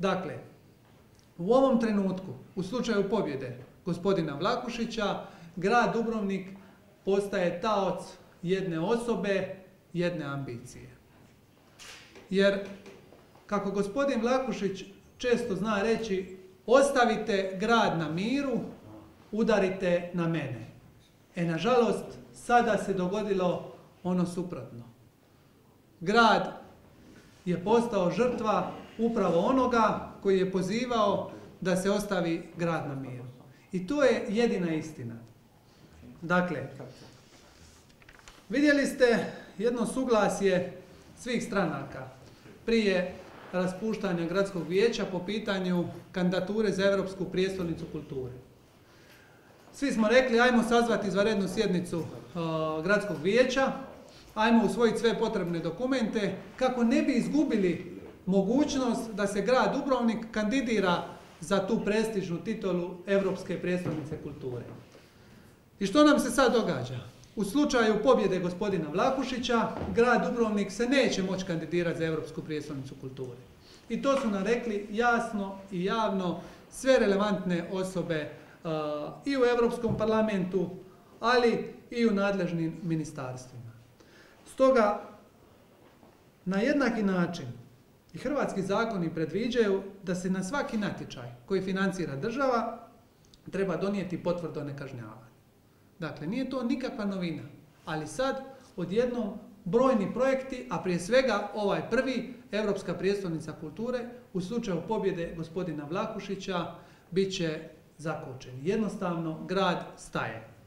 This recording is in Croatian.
Dakle, u ovom trenutku, u slučaju pobjede gospodina Vlakušića, grad Dubrovnik postaje taoc jedne osobe, jedne ambicije. Jer, kako gospodin Vlakušić često zna reći, ostavite grad na miru, udarite na mene. E, nažalost, sada se dogodilo ono suprotno. Grad je postao žrtva upravo onoga koji je pozivao da se ostavi grad na miru. I to je jedina istina. Dakle, vidjeli ste jedno suglasje svih stranaka prije raspuštanja gradskog vijeća po pitanju kandidature za Europsku prijestolnicu kulture. Svi smo rekli, ajmo sazvati izvanrednu sjednicu uh, gradskog vijeća, ajmo usvojiti sve potrebne dokumente, kako ne bi izgubili mogućnost da se grad Dubrovnik kandidira za tu prestižnu titulu Europske prijestolnice kulture. I što nam se sad događa? U slučaju pobjede gospodina Vlakušića, grad Dubrovnik se neće moći kandidirati za Europsku prijestolnicu kulture. I to su nam rekli jasno i javno sve relevantne osobe uh, i u Europskom parlamentu, ali i u nadležnim ministarstvima. Stoga, na jednaki način i hrvatski zakoni predviđaju da se na svaki natječaj koji financira država treba donijeti potvrdu o. Dakle, nije to nikakva novina, ali sad odjednom brojni projekti, a prije svega ovaj prvi, Europska prijestolnica kulture, u slučaju pobjede gospodina Vlakušića, bit će zakočen. Jednostavno, grad staje.